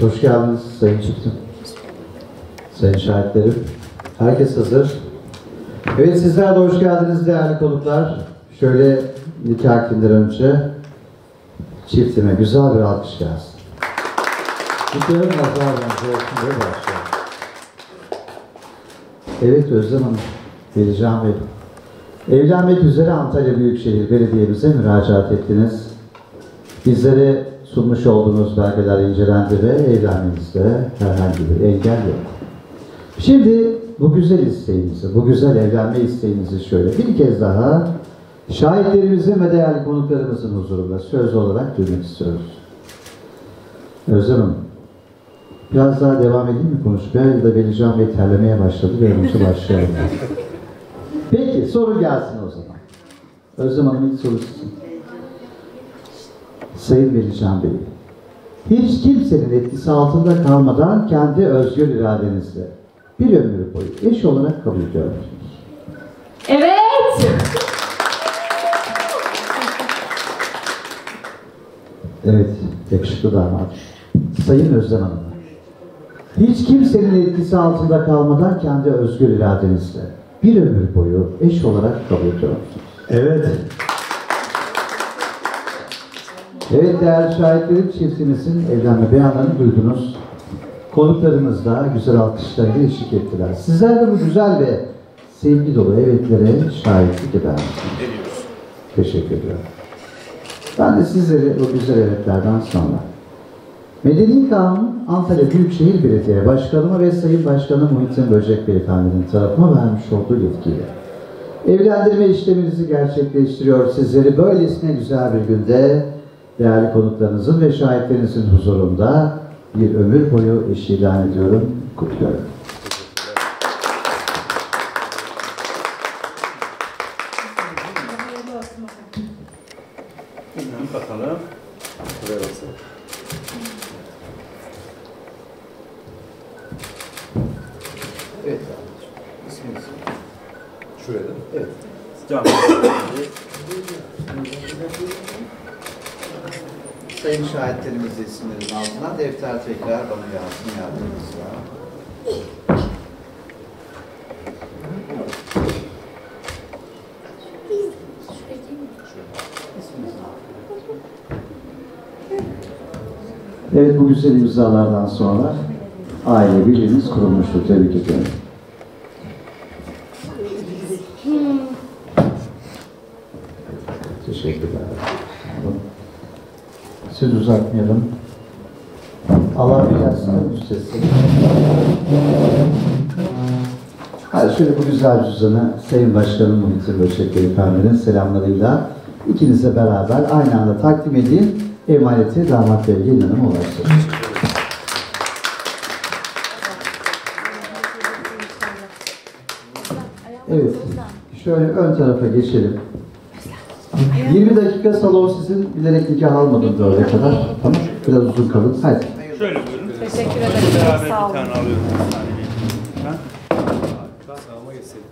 Hoş geldiniz Sayın Çiftim. Sayın şahitlerim. Herkes hazır. Evet, sizler de hoş geldiniz değerli konuklar. Şöyle nikah günden önce çiftime güzel bir alkış gelsin. Nikahın nazar bence olsun diye başlayalım. Evet Özlem Hanım, geleceğim Bey. Evlenmek üzere Antalya Büyükşehir Belediye'mize müracaat ettiniz. Bizlere sunmuş olduğunuz belgeler incelendi ve evlenmenizde herhangi bir engel yok. Şimdi bu güzel isteğinizi, bu güzel evlenme isteğinizi şöyle bir kez daha şahitlerimizin ve değerli konuklarımızın huzurunda söz olarak duymak istiyoruz. Özlem Hanım, biraz daha devam edeyim mi konuşmaya ya da Velican Bey terlemeye başladı ve için başlayalım. Peki soru gelsin o zaman. Özlem Hanım ilk sizin. Sayın Velican Bey, hiç kimsenin etkisi altında kalmadan kendi özgür iradenizle bir ömür boyu eş olarak kabul ediyor musunuz? Evet. Evet, yakışıklı damat. Sayın Özlem Hanım, hiç kimsenin etkisi altında kalmadan kendi özgür iradenizle bir ömür boyu eş olarak kabul ediyor musunuz? Evet. Evet değerli şahitlerim çiftimizin evlenme beyanlarını duydunuz. Konuklarımız da güzel alkışlarıyla eşlik ettiler. Sizler de bu güzel ve sevgi dolu evetlere şahitlik eder misiniz? Teşekkür ediyorum. Ben de sizleri o güzel evetlerden sonra Medeni Kanun Antalya Büyükşehir Belediye Başkanıma ve Sayın Başkanı Muhittin Böcek Beyefendinin tarafıma vermiş olduğu yetkiyle evlendirme işleminizi gerçekleştiriyor. Sizleri böylesine güzel bir günde değerli konuklarınızın ve şahitlerinizin huzurunda bir ömür boyu eş ilan ediyorum, kutluyorum. Bakalım. Buraya baksana. Evet. İsminiz? Şuraya da. Evet. Can. Sayın şahitlerimiz isimlerin altına defter tekrar bana gelsin yardımcınızla. Evet bu güzel imzalardan sonra aile birliğiniz kurulmuştur. Tebrik ediyorum. Teşekkürler. Söz uzatmayalım. Allah bir yatsın üstesi. Hadi şöyle bu güzel cüzdanı Sayın Başkanım Muhittin Böçek Beyefendinin selamlarıyla ikinize beraber aynı anda takdim edeyim. Emaneti damat bey gelin ulaştırın. Evet. Şöyle ön tarafa geçelim. 20 dakika salon sizin bilerek nikah almadım da oraya kadar. Tamam Biraz uzun kalın. Hadi. Şöyle buyurun. Teşekkür ederim. Sağ olun. Beraber bir tane alıyorum. Ben sağıma geçseydim.